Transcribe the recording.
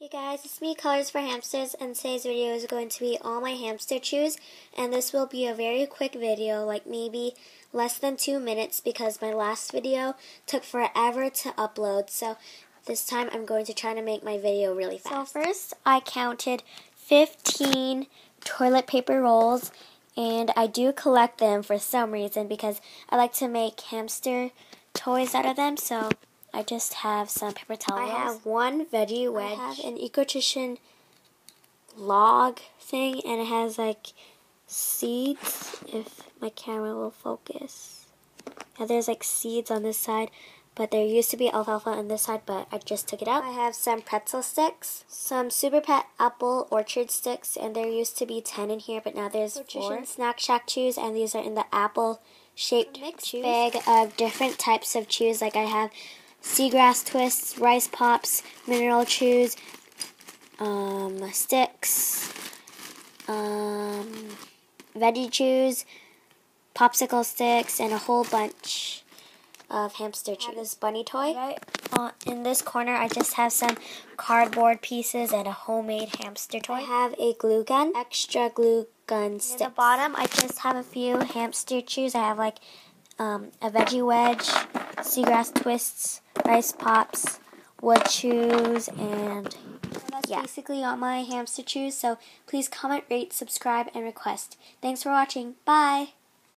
Hey guys, it's me, Colors for Hamsters, and today's video is going to be all my hamster chews, and this will be a very quick video, like maybe less than two minutes, because my last video took forever to upload, so this time I'm going to try to make my video really fast. So first, I counted 15 toilet paper rolls, and I do collect them for some reason, because I like to make hamster toys out of them, so I just have some paper towels. I have one veggie wedge. I have an Ecotrition log thing, and it has like seeds, if my camera will focus. Now there's like seeds on this side, but there used to be alfalfa on this side, but I just took it out. I have some pretzel sticks, some Super Pet apple orchard sticks, and there used to be 10 in here, but now there's four. Snack Shack chews, and these are in the apple shaped bag of different types of chews. Like I have seagrass twists, rice pops, mineral chews, um, sticks, um, veggie chews, popsicle sticks, and a whole bunch of hamster chews. This bunny toy. Right uh, in this corner, I just have some cardboard pieces and a homemade hamster toy. I have a glue gun, extra glue gun sticks. At the bottom, I just have a few hamster chews. I have like um, a veggie wedge, seagrass twists, rice pops, wood chews, and that's yeah. basically all my hamster chews. So please comment, rate, subscribe, and request. Thanks for watching. Bye.